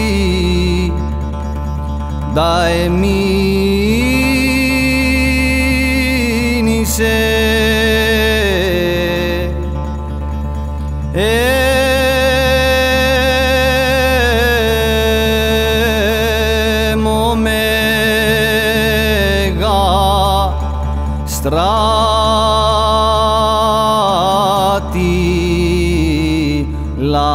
Ricatei dai minise στράτη λάτης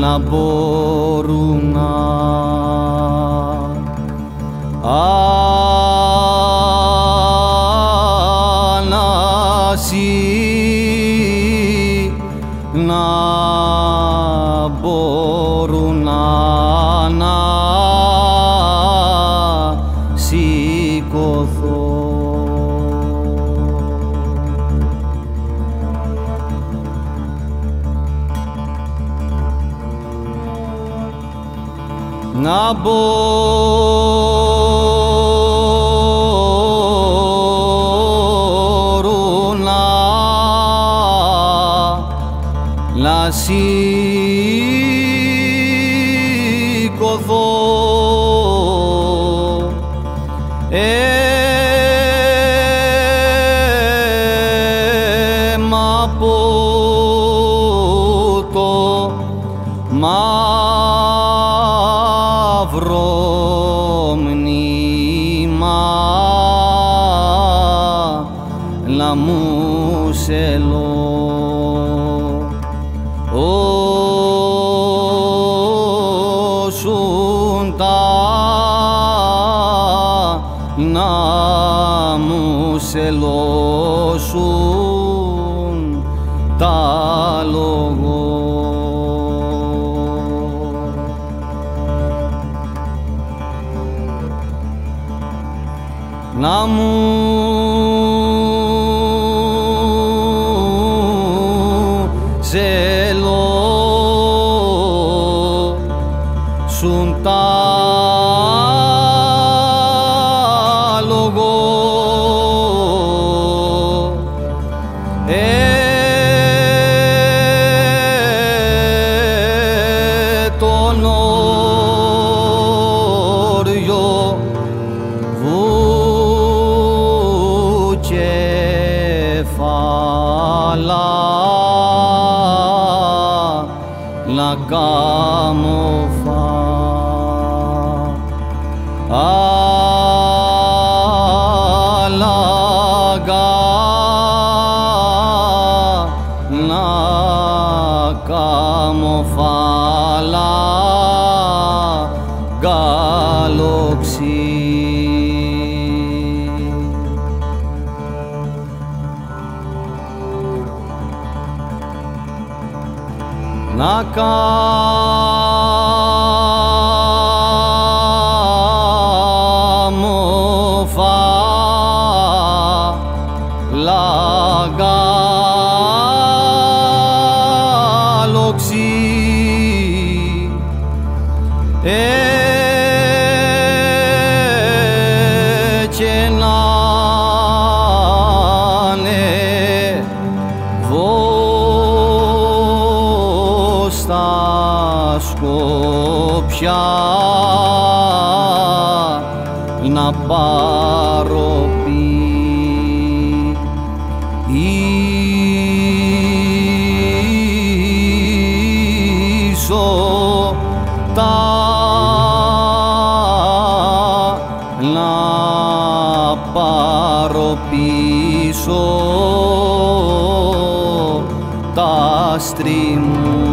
να μπορούν να ανασύ να μπορούν να, να μπορούν να, να σηκωθώ. Αίμα από το μαύρο μνήμα. Να μου σελώ όσουν τα να μου σελώσουν τα λόγω να μου ζελώσουν να να κάμω φάλα γκάλοξη. Ε, και να στα σκοπιά να πάρω πει τα να πάρω πίσω τα στριμμού